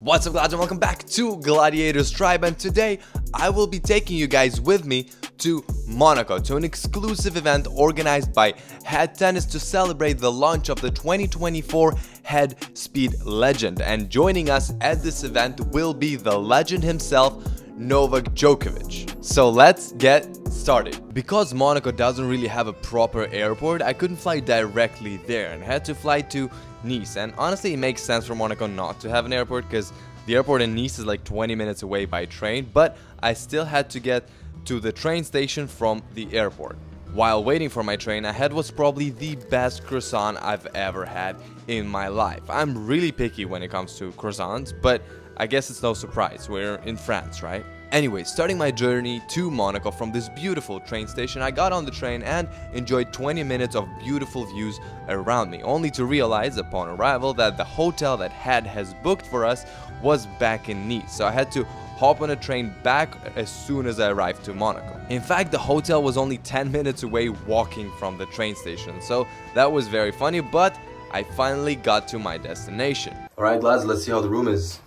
What's up guys and welcome back to Gladiators Tribe and today I will be taking you guys with me to Monaco to an exclusive event organized by Head Tennis to celebrate the launch of the 2024 Head Speed Legend. And joining us at this event will be the legend himself Novak Djokovic. So let's get started. Because Monaco doesn't really have a proper airport, I couldn't fly directly there and had to fly to Nice. And honestly, it makes sense for Monaco not to have an airport because the airport in Nice is like 20 minutes away by train, but I still had to get to the train station from the airport. While waiting for my train, I had what's probably the best croissant I've ever had in my life. I'm really picky when it comes to croissants, but I guess it's no surprise, we're in France, right? Anyway, starting my journey to Monaco from this beautiful train station, I got on the train and enjoyed 20 minutes of beautiful views around me, only to realize upon arrival that the hotel that Head has booked for us was back in Nice, so I had to hop on a train back as soon as I arrived to Monaco. In fact, the hotel was only 10 minutes away walking from the train station, so that was very funny, but I finally got to my destination. Alright lads, let's see how the room is.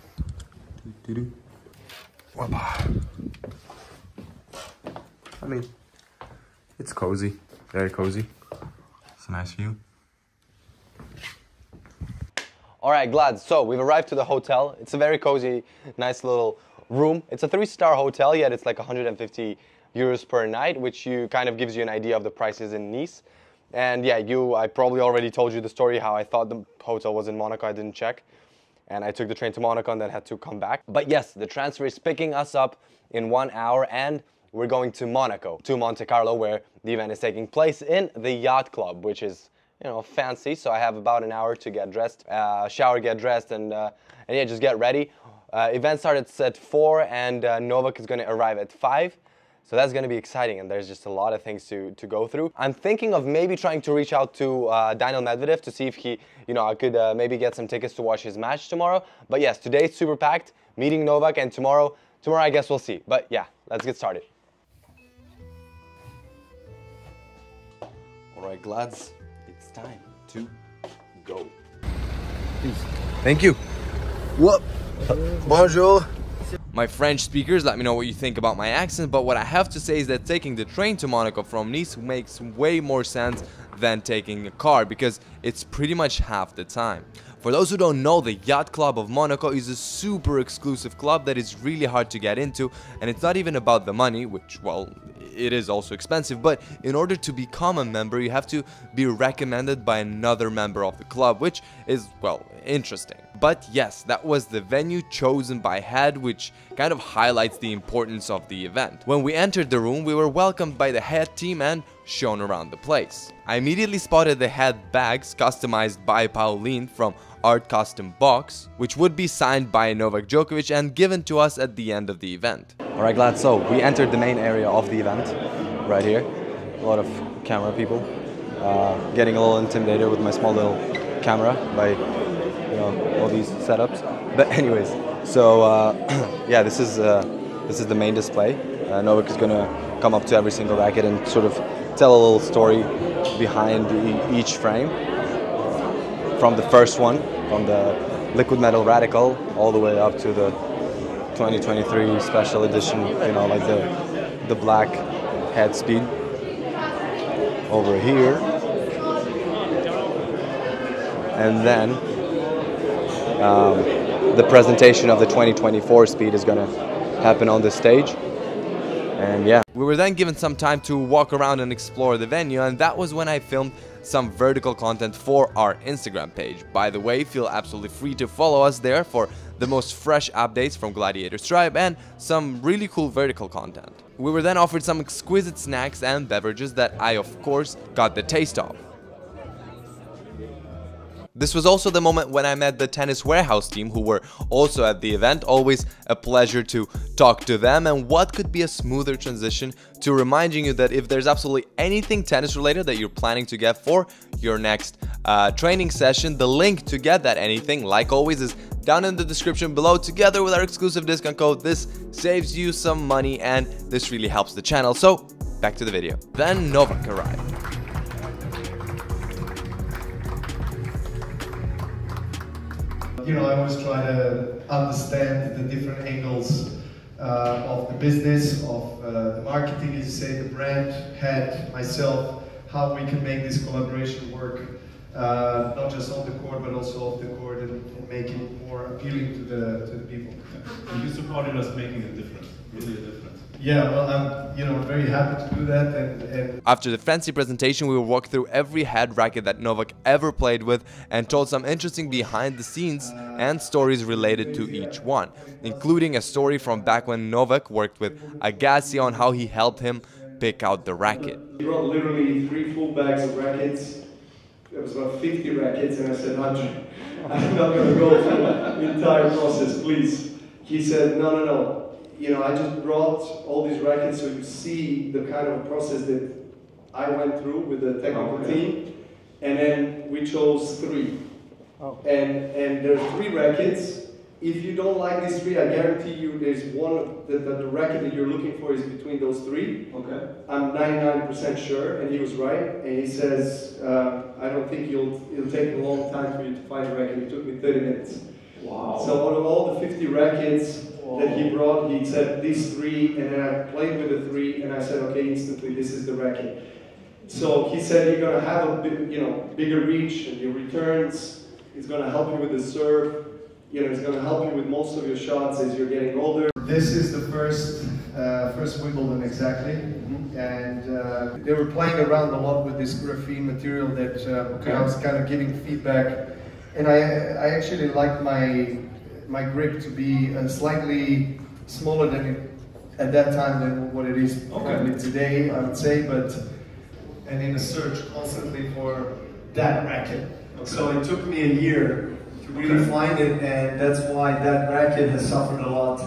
I mean, it's cozy, very cozy. It's a nice view. All right, Glad. So we've arrived to the hotel. It's a very cozy, nice little room. It's a three-star hotel, yet it's like 150 euros per night, which you kind of gives you an idea of the prices in Nice. And yeah, you, I probably already told you the story how I thought the hotel was in Monaco. I didn't check and I took the train to Monaco and then had to come back. But yes, the transfer is picking us up in one hour and we're going to Monaco, to Monte Carlo, where the event is taking place in the Yacht Club, which is, you know, fancy. So I have about an hour to get dressed, uh, shower, get dressed, and, uh, and yeah, just get ready. Uh, event starts at 4 and uh, Novak is going to arrive at 5. So that's going to be exciting and there's just a lot of things to, to go through. I'm thinking of maybe trying to reach out to uh, Daniil Medvedev to see if he, you know, I could uh, maybe get some tickets to watch his match tomorrow. But yes, today's super packed, meeting Novak and tomorrow, tomorrow I guess we'll see. But yeah, let's get started. All right, Glads, it's time to go. Thank you. What? Bonjour. My French speakers let me know what you think about my accent, but what I have to say is that taking the train to Monaco from Nice makes way more sense than taking a car because it's pretty much half the time. For those who don't know, the Yacht Club of Monaco is a super exclusive club that is really hard to get into and it's not even about the money, which, well, it is also expensive, but in order to become a member, you have to be recommended by another member of the club, which is, well, interesting. But yes, that was the venue chosen by Head, which kind of highlights the importance of the event. When we entered the room, we were welcomed by the Head team and shown around the place. I immediately spotted the Head bags customized by Pauline from Art Custom Box, which would be signed by Novak Djokovic and given to us at the end of the event. Alright glad, so we entered the main area of the event, right here. A lot of camera people. Uh, getting a little intimidated with my small little camera by you know all these setups. But anyways, so uh, yeah, this is uh, this is the main display. Uh, Novak is gonna come up to every single racket and sort of tell a little story behind each frame from the first one, from the liquid metal radical, all the way up to the 2023 special edition, you know, like the the black head speed over here. And then um, the presentation of the 2024 speed is to happen on the stage. And yeah. We were then given some time to walk around and explore the venue and that was when I filmed some vertical content for our Instagram page. By the way, feel absolutely free to follow us there for the most fresh updates from Gladiators Tribe and some really cool vertical content. We were then offered some exquisite snacks and beverages that I of course got the taste of. This was also the moment when I met the Tennis Warehouse team who were also at the event, always a pleasure to talk to them and what could be a smoother transition to reminding you that if there's absolutely anything tennis related that you're planning to get for your next uh, training session, the link to get that anything, like always, is down in the description below together with our exclusive discount code. This saves you some money and this really helps the channel. So back to the video. Then Novak arrived. You know, I always try to understand the different angles uh, of the business, of uh, the marketing, as you say, the brand, head, myself, how we can make this collaboration work, uh, not just on the court, but also off the court, and, and make it more appealing to the to the people. And you supported us making a difference, really a difference. Yeah, well, I'm you know very happy to do that, and, and After the fancy presentation, we will walk through every head racket that Novak ever played with and told some interesting behind the scenes and stories related to each one, including a story from back when Novak worked with Agassi on how he helped him pick out the racket. He brought literally three full bags of rackets. There was about 50 rackets, and I said, Andre, I'm not going to go through the entire process, please. He said, no, no, no. You know, I just brought all these rackets so you see the kind of process that I went through with the technical Okay. team. And then we chose three. And, and there are three rackets. If you don't like these three, I guarantee you there's one, that the, the racket that you're looking for is between those three. Okay. I'm 99% sure, and he was right. And he says, uh, I don't think you'll, it'll take a long time for you to find a racket. It took me 30 minutes. Wow. So out of all the 50 rackets that he brought, he said these three, and then I played with the three, and I said, okay, instantly, this is the racket. So he said you're gonna have a big, you know bigger reach and your returns. It's gonna help you with the serve. You know, it's gonna help you with most of your shots as you're getting older. This is the first uh, first Wimbledon exactly, and uh, they were playing around a lot with this graphene material that uh, I was kind of giving feedback, and I I actually liked my my grip to be uh, slightly smaller than it, at that time than what it is probably today I would say, but and in a search constantly for that racket. So it took me a year to really find it, and that's why that racket has suffered a lot.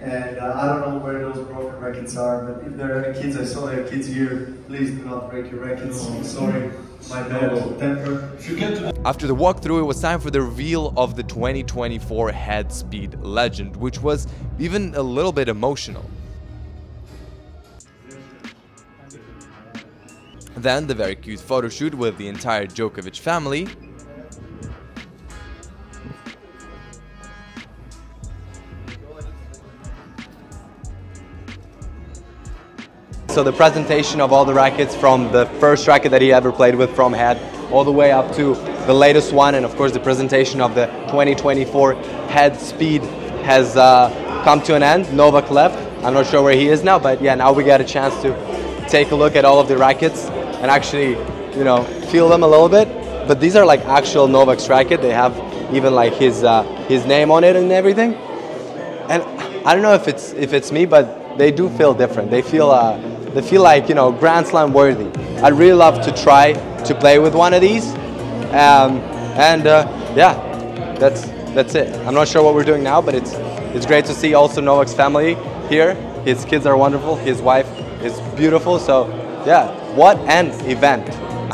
And uh, I don't know where those broken records are, but if there are any kids, I saw there are kids here, please do not break your rackets. Sorry, my bad temper. You After the walkthrough, it was time for the reveal of the 2024 Head Speed Legend, which was even a little bit emotional. Then the very cute photo shoot with the entire Djokovic family. So the presentation of all the rackets from the first racket that he ever played with from head all the way up to the latest one and of course the presentation of the 2024 head speed has uh, come to an end. Novak left. I'm not sure where he is now, but yeah, now we get a chance to take a look at all of the rackets and actually, you know, feel them a little bit. But these are like actual Novak's racket. They have even like his uh, his name on it and everything. And I don't know if it's if it's me, but they do feel different. They feel uh, they feel like you know Grand Slam worthy. I'd really love to try to play with one of these, um, and uh, yeah, that's that's it. I'm not sure what we're doing now, but it's it's great to see also Novak's family here. His kids are wonderful. His wife is beautiful. So yeah, what an event!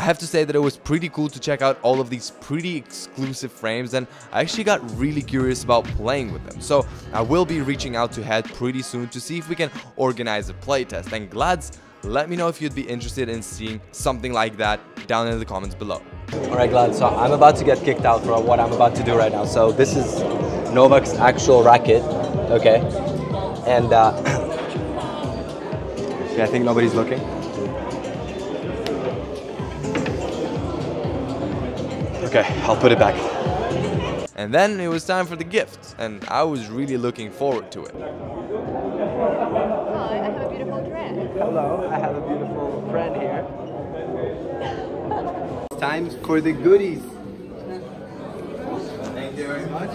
I have to say that it was pretty cool to check out all of these pretty exclusive frames and I actually got really curious about playing with them. So I will be reaching out to Head pretty soon to see if we can organize a playtest. And Glads, let me know if you'd be interested in seeing something like that down in the comments below. All right, Glad. So I'm about to get kicked out for what I'm about to do right now. So this is Novak's actual racket, okay? And uh, yeah, I think nobody's looking. Okay, I'll put it back. And then it was time for the gift and I was really looking forward to it. Hi, I have a beautiful dress. Hello, I have a beautiful friend here. it's Time for the goodies. Thank you very much.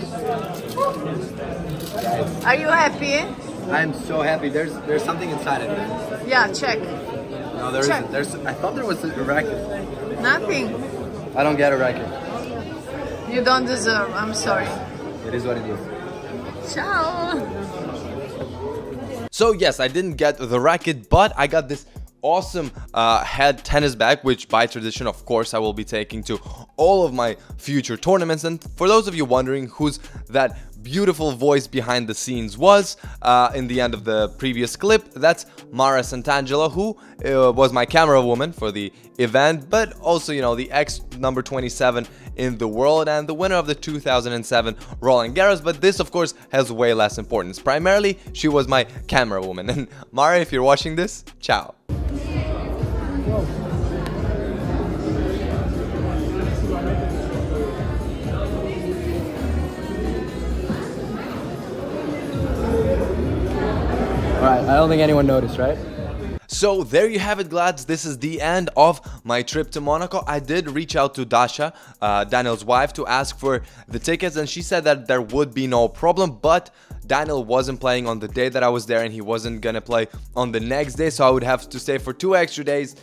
Are you happy? I'm so happy. There's there's something inside of it. Yeah, check. No, there Check. isn't. There's. I thought there was a racket. Nothing. I don't get a racket. You don't deserve. I'm sorry. It is what it is. Ciao. So yes, I didn't get the racket, but I got this awesome uh, head tennis bag, which by tradition, of course, I will be taking to all of my future tournaments. And for those of you wondering who's that beautiful voice behind the scenes was uh, in the end of the previous clip, that's Mara Santangelo, who uh, was my camera woman for the event, but also, you know, the ex number 27 in the world and the winner of the 2007 Roland Garros. But this, of course, has way less importance. Primarily, she was my camera woman. And Mara, if you're watching this, ciao. Alright, I don't think anyone noticed, right? So there you have it, Glads. This is the end of my trip to Monaco. I did reach out to Dasha, uh, Daniel's wife, to ask for the tickets, and she said that there would be no problem. But Daniel wasn't playing on the day that I was there, and he wasn't gonna play on the next day, so I would have to stay for two extra days.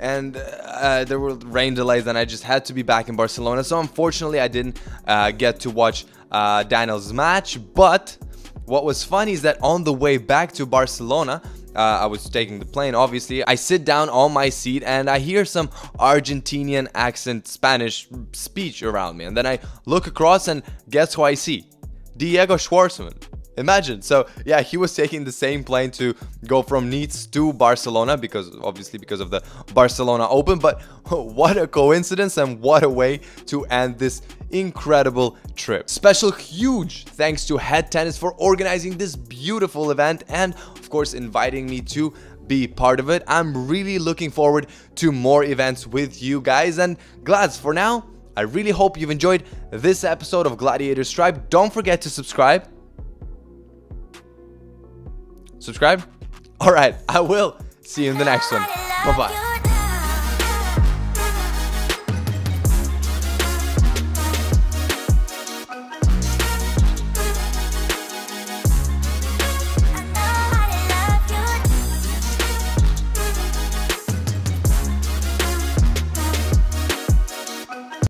And uh, there were rain delays, and I just had to be back in Barcelona. So unfortunately, I didn't uh, get to watch uh, Daniel's match, but what was funny is that on the way back to Barcelona, uh, I was taking the plane, obviously. I sit down on my seat and I hear some Argentinian accent Spanish speech around me. And then I look across and guess who I see? Diego Schwartzman. Imagine. So yeah, he was taking the same plane to go from Nice to Barcelona because obviously because of the Barcelona Open. But what a coincidence and what a way to end this incredible trip. Special huge thanks to Head Tennis for organizing this beautiful event and of course inviting me to be part of it. I'm really looking forward to more events with you guys and Glads for now. I really hope you've enjoyed this episode of Gladiator Tribe. Don't forget to subscribe subscribe. All right, I will see you in the next one. Bye bye.